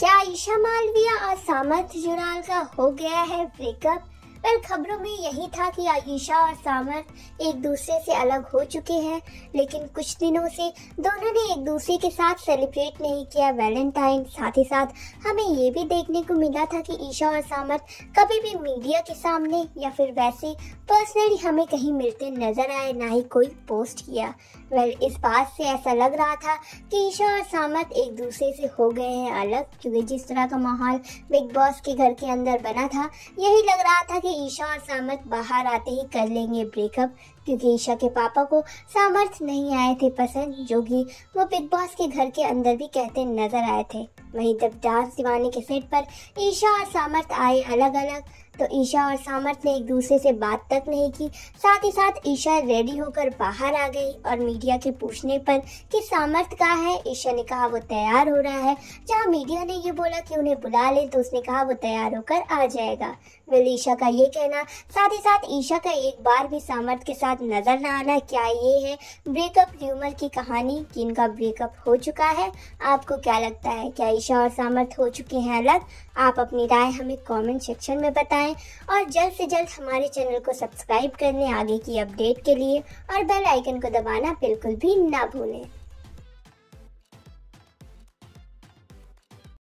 क्या ईशा मालविया और सामर्थ जुड़ाल का हो गया है ब्रेकअप? वेल खबरों में यही था कि आयशा और सामर एक दूसरे से अलग हो चुके हैं, लेकिन कुछ दिनों से दोनों ने एक दूसरे के साथ सेलिब्रेट नहीं किया वैलेंटाइन साथ ही साथ हमें ये भी देखने को मिला था कि ईशा और सामर कभी भी मीडिया के सामने या फिर वैसे पर्सनली हमें कहीं मिलते नज़र आए, ना ही कोई पोस्ट किया। वेल इस बात से ऐसा लग रहा था कि ईशा और सामत एक दूसरे से हो गए हैं अलग, क्योंकि जिस तरह का माहौल बिग बॉस के घर के अंदर बना था, यही लग रहा था कि ईशा और सामत बाहर आते ही कर लेंगे ब्रेकअप। क्योंकि ईशा के पापा को सामर्थ नहीं आए थे पसंद जो कि वो बिग बॉस के घर के अंदर भी कहते नज़र आए थे। वहीं जब डांस दीवाने के सेट पर ईशा और सामर्थ आए अलग अलग तो ईशा और सामर्थ ने एक दूसरे से बात तक नहीं की। साथ ही साथ ईशा रेडी होकर बाहर आ गई और मीडिया के पूछने पर कि सामर्थ कहा है, ईशा ने कहा वो तैयार हो रहा है। जहाँ मीडिया ने ये बोला कि उन्हें बुला ले तो उसने कहा वो तैयार होकर आ जाएगा। वेल ईशा का ये कहना, साथ ही साथ ईशा का एक बार भी सामर्थ के साथ नज़र ना आना क्या ये है? ब्रेकअप र्यूमर की कहानी कि इनका ब्रेकअप हो चुका है। आपको क्या लगता है, क्या ईशा और सामर्थ हो चुके हैं अलग? आप अपनी राय हमें कमेंट सेक्शन में बताएँ और जल्द से जल्द हमारे चैनल को सब्सक्राइब करने आगे की अपडेट के लिए और बेल आइकन को दबाना बिल्कुल भी ना भूलें।